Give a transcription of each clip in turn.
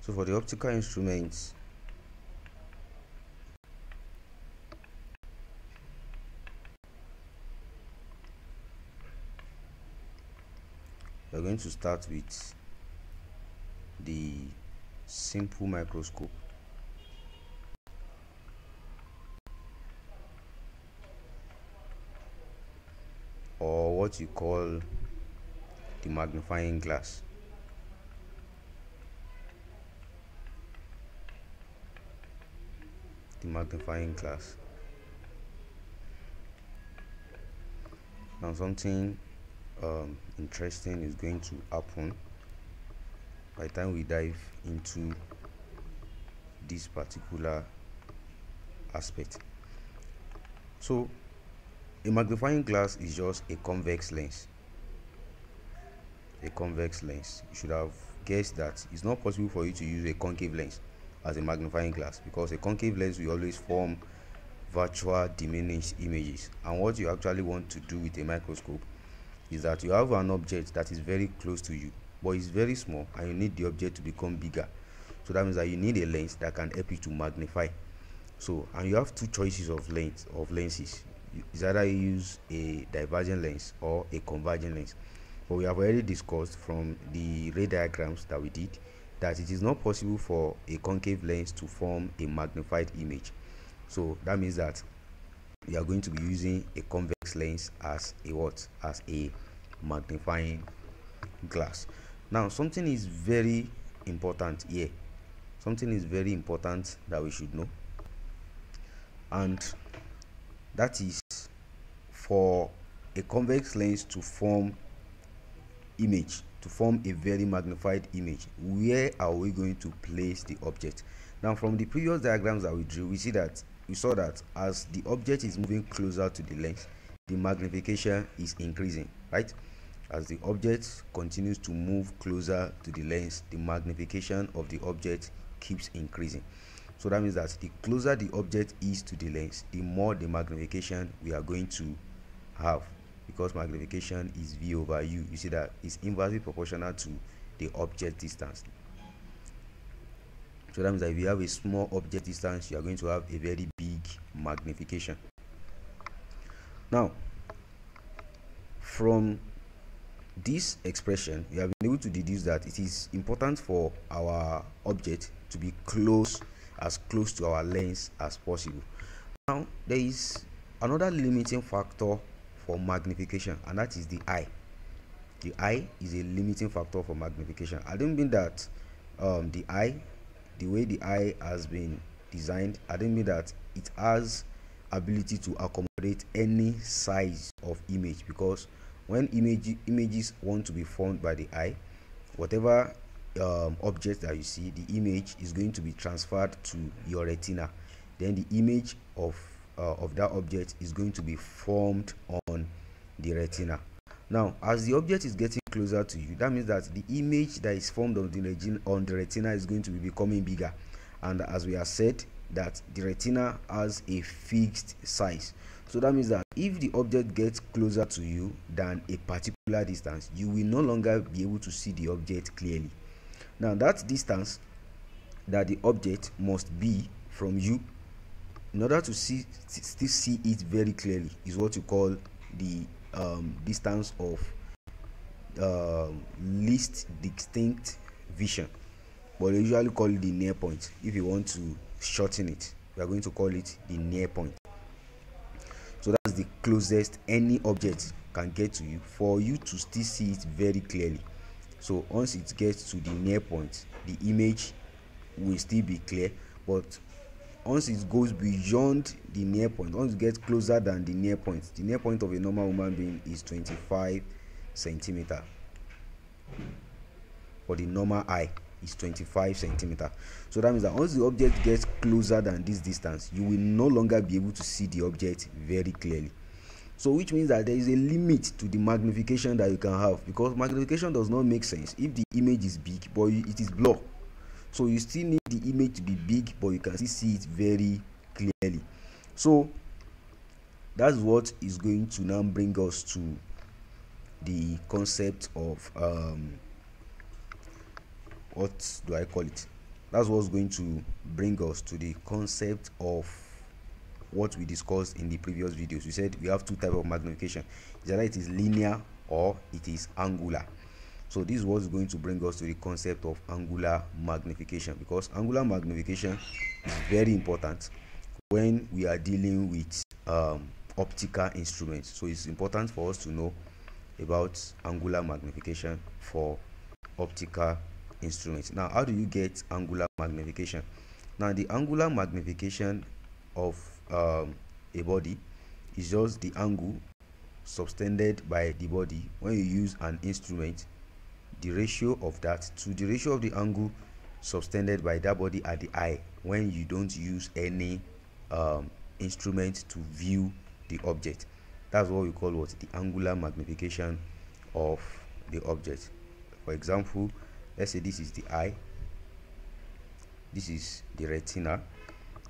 so for the optical instruments. We're going to start with the simple microscope. Or what you call the magnifying glass the magnifying glass. Now something um, interesting is going to happen by the time we dive into this particular aspect. So a magnifying glass is just a convex lens. A convex lens. You should have guessed that it's not possible for you to use a concave lens as a magnifying glass because a concave lens will always form virtual diminished images. And what you actually want to do with a microscope is that you have an object that is very close to you but it's very small and you need the object to become bigger. So that means that you need a lens that can help you to magnify. So and you have two choices of lens of lenses. Is either you use a divergent lens or a convergent lens. But we have already discussed from the ray diagrams that we did that it is not possible for a concave lens to form a magnified image. So that means that we are going to be using a convex lens as a what? As a magnifying glass. Now something is very important here. Something is very important that we should know. And that is for a convex lens to form image to form a very magnified image. Where are we going to place the object? Now from the previous diagrams that we drew we see that we saw that as the object is moving closer to the lens the magnification is increasing right? As the object continues to move closer to the lens the magnification of the object keeps increasing. So that means that the closer the object is to the lens the more the magnification we are going to have because magnification is v over u. You see that it's inversely proportional to the object distance. So that means that if you have a small object distance you are going to have a very big magnification. Now from this expression we have been able to deduce that it is important for our object to be close as close to our lens as possible. Now there is another limiting factor for magnification and that is the eye the eye is a limiting factor for magnification. I don't mean that um, the eye the way the eye has been designed i don't mean that it has ability to accommodate any size of image because when image images want to be formed by the eye whatever um, object that you see the image is going to be transferred to your retina. Then the image of uh, of that object is going to be formed on the retina. Now as the object is getting closer to you that means that the image that is formed on the retina on the retina is going to be becoming bigger. And as we have said that the retina has a fixed size. So that means that if the object gets closer to you than a particular distance you will no longer be able to see the object clearly. Now that distance that the object must be from you in order to see still see it very clearly is what you call the um, distance of uh, least distinct vision. But they usually call it the near point if you want to shorten it. We are going to call it the near point. So that's the closest any object can get to you for you to still see it very clearly. So once it gets to the near point the image will still be clear but once it goes beyond the near point once it gets closer than the near point the near point of a normal human being is 25 centimeter. For the normal eye is 25 centimeter. So that means that once the object gets closer than this distance you will no longer be able to see the object very clearly. So which means that there is a limit to the magnification that you can have because magnification does not make sense. If the image is big but it is blur so you still need image to be big but you can still see it very clearly. So that's what is going to now bring us to the concept of um, what do I call it? that's what's going to bring us to the concept of what we discussed in the previous videos. We said we have two type of magnification. Either it is linear or it is angular so this was going to bring us to the concept of angular magnification because angular magnification is very important when we are dealing with um, optical instruments. So it's important for us to know about angular magnification for optical instruments. Now how do you get angular magnification? Now the angular magnification of um, a body is just the angle subtended by the body when you use an instrument the ratio of that to the ratio of the angle subtended by that body at the eye when you don't use any um, instrument to view the object. That's what we call what? The angular magnification of the object. For example let's say this is the eye. This is the retina.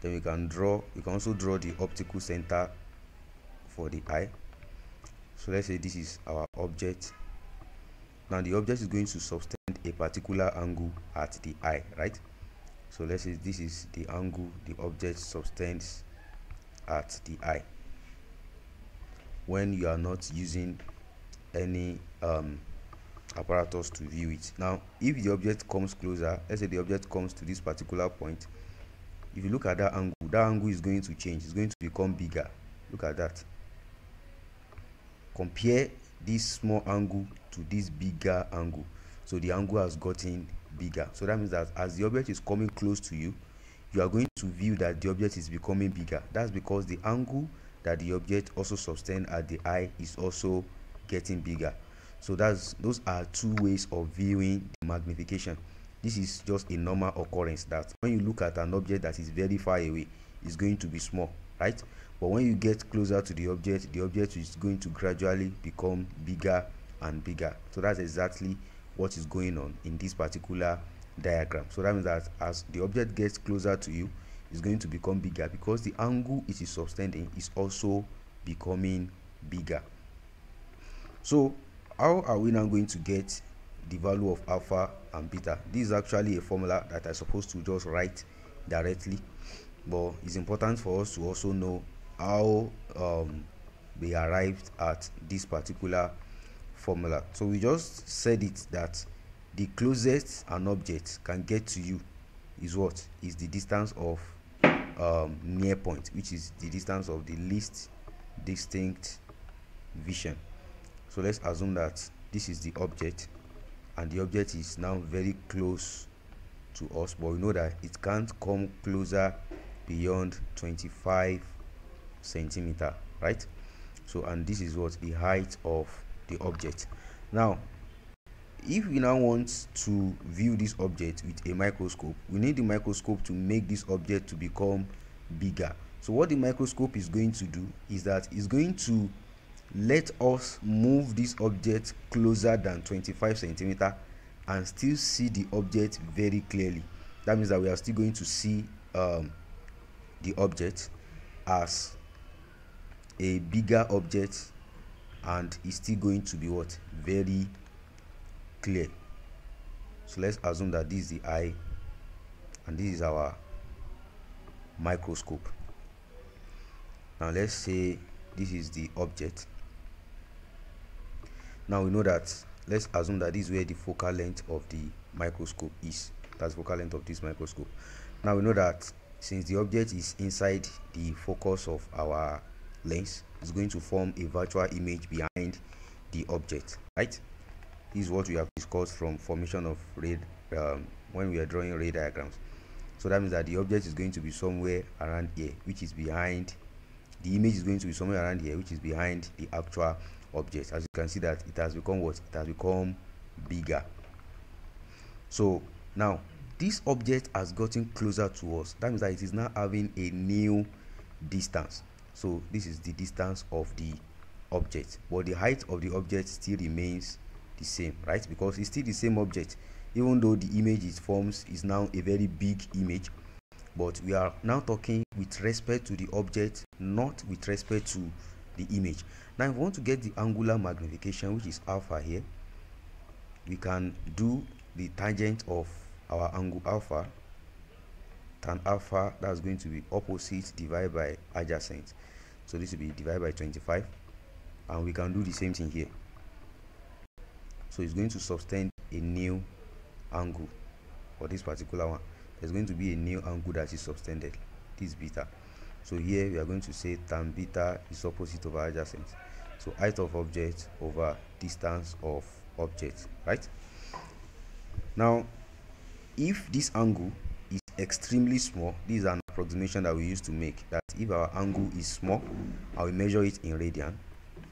Then we can draw we can also draw the optical center for the eye. So let's say this is our object now the object is going to subtend a particular angle at the eye right? So let's say this is the angle the object subtends at the eye. When you are not using any um, apparatus to view it. Now if the object comes closer let's say the object comes to this particular point if you look at that angle that angle is going to change. It's going to become bigger. Look at that. Compare this small angle to this bigger angle. So the angle has gotten bigger. So that means that as the object is coming close to you you are going to view that the object is becoming bigger. That's because the angle that the object also sustained at the eye is also getting bigger. So that's those are two ways of viewing the magnification. This is just a normal occurrence that when you look at an object that is very far away it's going to be small right but when you get closer to the object the object is going to gradually become bigger and bigger. So that's exactly what is going on in this particular diagram. So that means that as the object gets closer to you it's going to become bigger because the angle it is subtending is also becoming bigger. So how are we now going to get the value of alpha and beta? This is actually a formula that i'm supposed to just write directly but it's important for us to also know how um, we arrived at this particular formula. So we just said it that the closest an object can get to you is what? Is the distance of um, near point which is the distance of the least distinct vision. So let's assume that this is the object and the object is now very close to us but we know that it can't come closer beyond 25 centimeter right? So and this is what? The height of the object. Now if we now want to view this object with a microscope we need the microscope to make this object to become bigger. So what the microscope is going to do is that it's going to let us move this object closer than 25 centimeter and still see the object very clearly. That means that we are still going to see um, the object as a bigger object and it's still going to be what? Very clear. So let's assume that this is the eye and this is our microscope. Now let's say this is the object. Now we know that let's assume that this is where the focal length of the microscope is. That's focal length of this microscope. Now we know that since the object is inside the focus of our lens it's going to form a virtual image behind the object right? This is what we have discussed from formation of ray um, when we are drawing ray diagrams. So that means that the object is going to be somewhere around here which is behind the image is going to be somewhere around here which is behind the actual object. As you can see that it has become what? It has become bigger. So now this object has gotten closer to us. That means that it is now having a new distance so this is the distance of the object. But the height of the object still remains the same right? Because it's still the same object. Even though the image it forms is now a very big image. But we are now talking with respect to the object not with respect to the image. Now if we want to get the angular magnification which is alpha here we can do the tangent of our angle alpha tan alpha that's going to be opposite divided by adjacent. So this will be divided by 25 and we can do the same thing here. So it's going to sustain a new angle for this particular one. There's going to be a new angle that is subtended this beta. So here we are going to say tan beta is opposite over adjacent. So height of object over distance of object right? Now if this angle extremely small. This is an approximation that we used to make that if our angle is small i will measure it in radian.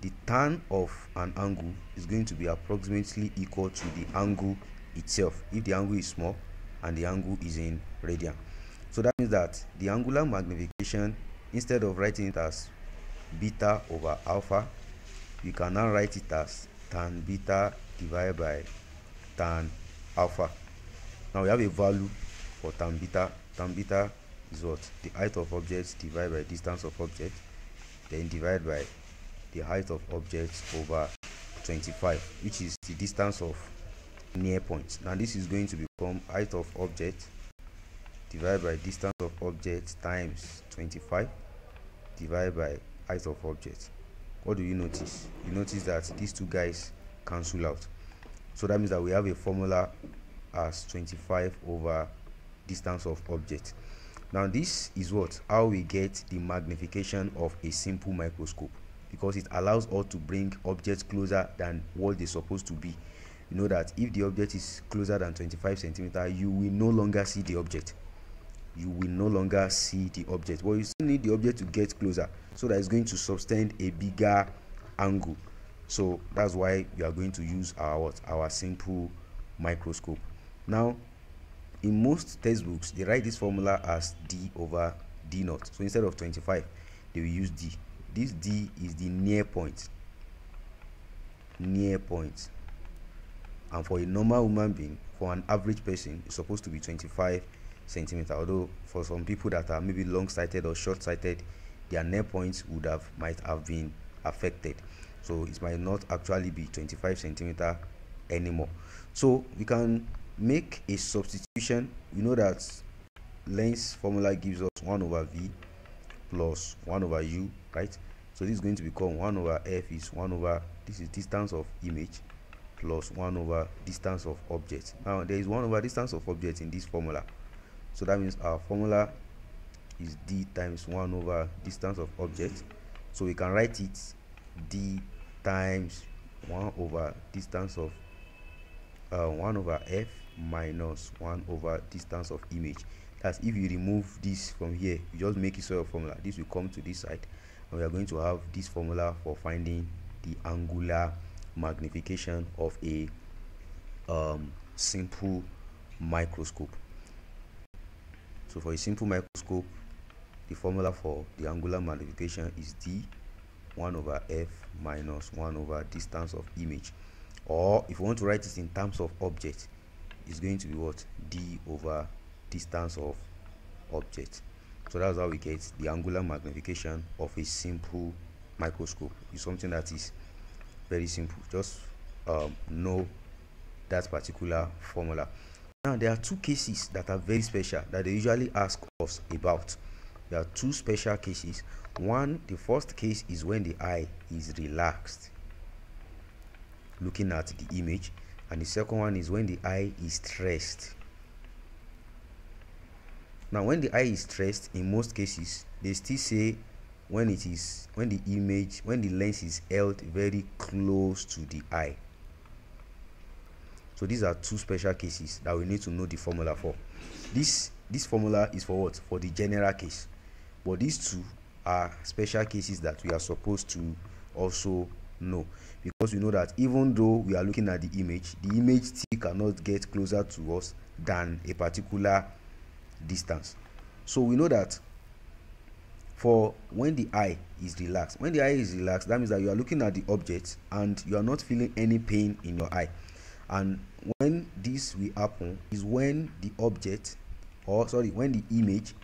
The tan of an angle is going to be approximately equal to the angle itself. If the angle is small and the angle is in radian. So that means that the angular magnification instead of writing it as beta over alpha you can now write it as tan beta divided by tan alpha. Now we have a value for tan beta tan beta is what? The height of objects divided by distance of object then divided by the height of objects over 25 which is the distance of near points. Now this is going to become height of object divided by distance of object times 25 divided by height of object. What do you notice? You notice that these two guys cancel out. So that means that we have a formula as 25 over distance of object. Now this is what? How we get the magnification of a simple microscope. Because it allows us to bring objects closer than what they're supposed to be. You know that if the object is closer than 25 centimeter you will no longer see the object. You will no longer see the object. But you still need the object to get closer so that it's going to sustain a bigger angle. So that's why we are going to use our our simple microscope. Now in most textbooks they write this formula as d over d naught. So instead of 25 they will use d. This d is the near point. Near point. And for a normal human being for an average person it's supposed to be 25 centimeter. Although for some people that are maybe long-sighted or short-sighted their near points would have might have been affected. So it might not actually be 25 centimeter anymore. So we can make a substitution you know that lens formula gives us 1 over v plus 1 over u right? So this is going to become 1 over f is 1 over this is distance of image plus 1 over distance of object. Now there is 1 over distance of object in this formula. So that means our formula is d times 1 over distance of object. So we can write it d times 1 over distance of uh, 1 over f minus 1 over distance of image. That's if you remove this from here you just make it so your formula. This will come to this side. And we are going to have this formula for finding the angular magnification of a um, simple microscope. So for a simple microscope the formula for the angular magnification is d 1 over f minus 1 over distance of image. Or if you want to write it in terms of object it's going to be what? D over distance of object. So that's how we get the angular magnification of a simple microscope. It's something that is very simple. Just um, know that particular formula. Now there are two cases that are very special that they usually ask us about. There are two special cases. One the first case is when the eye is relaxed. Looking at the image and the second one is when the eye is stressed. Now when the eye is stressed in most cases they still say when it is when the image when the lens is held very close to the eye. So these are two special cases that we need to know the formula for. This this formula is for what? For the general case. But these two are special cases that we are supposed to also know because we know that even though we are looking at the image the image still cannot get closer to us than a particular distance. So we know that for when the eye is relaxed when the eye is relaxed that means that you are looking at the object and you are not feeling any pain in your eye. And when this will happen is when the object or sorry when the image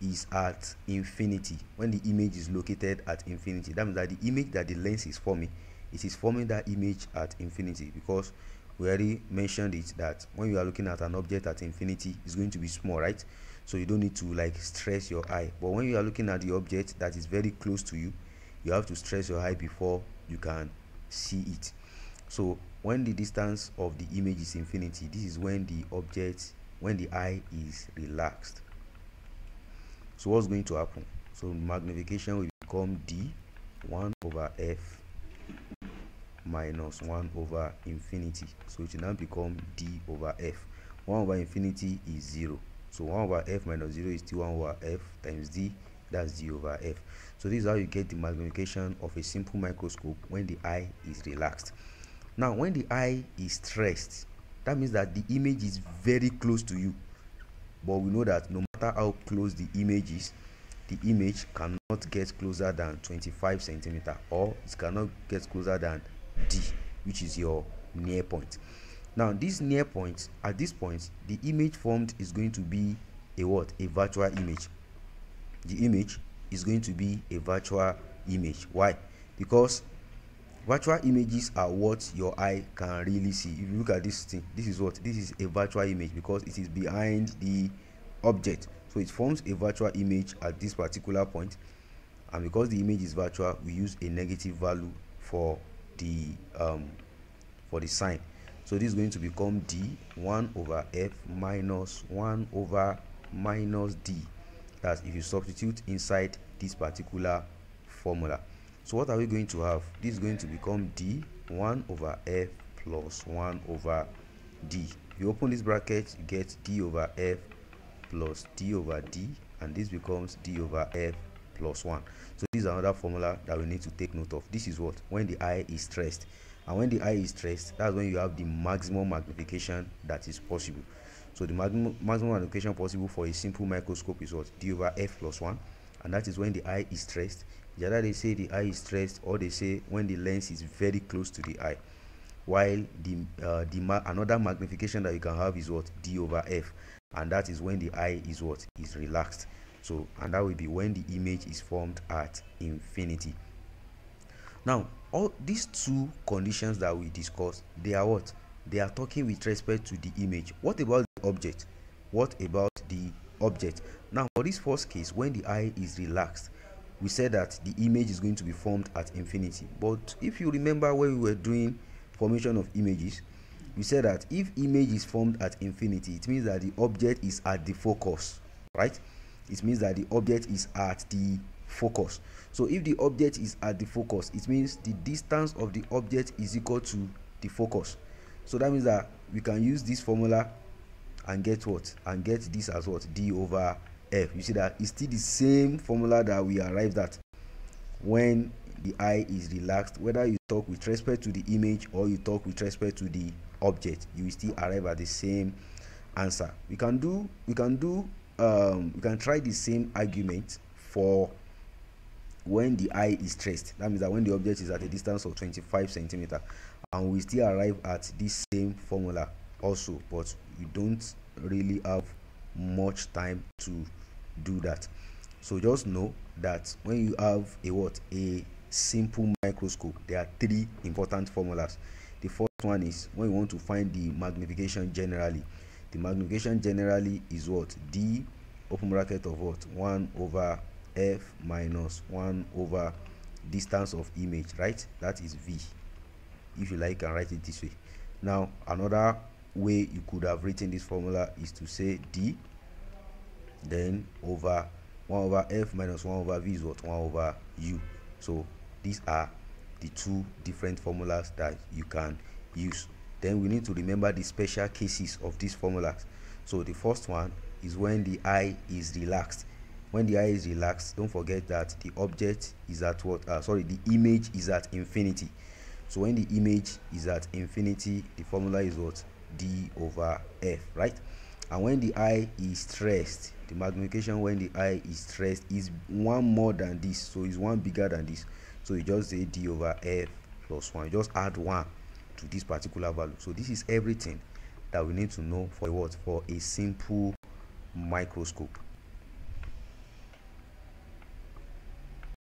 is at infinity. When the image is located at infinity that means that the image that the lens is forming it is forming that image at infinity because we already mentioned it that when you are looking at an object at infinity it's going to be small right? So you don't need to like stress your eye. But when you are looking at the object that is very close to you you have to stress your eye before you can see it. So when the distance of the image is infinity this is when the object when the eye is relaxed so what's going to happen? So magnification will become d 1 over f minus 1 over infinity. So it will now become d over f. 1 over infinity is 0 so 1 over f minus 0 is still 1 over f times d that's d over f. So this is how you get the magnification of a simple microscope when the eye is relaxed. Now when the eye is stressed that means that the image is very close to you but we know that no matter how close the image is the image cannot get closer than 25 centimeter or it cannot get closer than d which is your near point. Now this near point at this point the image formed is going to be a what? A virtual image. The image is going to be a virtual image. Why? Because virtual images are what your eye can really see. If you look at this thing this is what? This is a virtual image because it is behind the object. So it forms a virtual image at this particular point. And because the image is virtual we use a negative value for the um, for the sign. So this is going to become d 1 over f minus 1 over minus d. That's if you substitute inside this particular formula. So what are we going to have? This is going to become d 1 over f plus 1 over d. If you open this bracket you get d over f plus d over d and this becomes d over f plus 1 so this is another formula that we need to take note of. This is what? When the eye is stressed. And when the eye is stressed that's when you have the maximum magnification that is possible. So the maximum, magnification possible for a simple microscope is what? D over f plus 1 and that is when the eye is stressed. Either they say the eye is stressed or they say when the lens is very close to the eye. While the uh, the ma another magnification that you can have is what? D over f and that is when the eye is what? Is relaxed. So and that will be when the image is formed at infinity. Now all these two conditions that we discussed they are what? They are talking with respect to the image. What about the object? What about the object? Now for this first case when the eye is relaxed we said that the image is going to be formed at infinity. But if you remember when we were doing formation of images we said that if image is formed at infinity it means that the object is at the focus right? It means that the object is at the focus. So if the object is at the focus it means the distance of the object is equal to the focus. So that means that we can use this formula and get what? And get this as what? D over f. You see that it's still the same formula that we arrived at when the eye is relaxed whether you talk with respect to the image or you talk with respect to the object you will still arrive at the same answer. We can do we can do um, we can try the same argument for when the eye is stressed. That means that when the object is at a distance of 25 centimeter and we still arrive at this same formula also but we don't really have much time to do that. So just know that when you have a what? A simple microscope. There are three important formulas. The first one is when you want to find the magnification generally. The magnification generally is what? D open bracket of what? 1 over f minus 1 over distance of image right? That is v if you like you can write it this way. Now another way you could have written this formula is to say d then over 1 over f minus 1 over v is what? 1 over u. So these are the two different formulas that you can use. Then we need to remember the special cases of these formulas. So the first one is when the eye is relaxed. When the eye is relaxed don't forget that the object is at what uh, sorry the image is at infinity. So when the image is at infinity the formula is what? D over f right? And when the eye is stressed the magnification when the eye is stressed is one more than this. So it's one bigger than this so you just say d over f plus 1 you just add 1 to this particular value. So this is everything that we need to know for what? For a simple microscope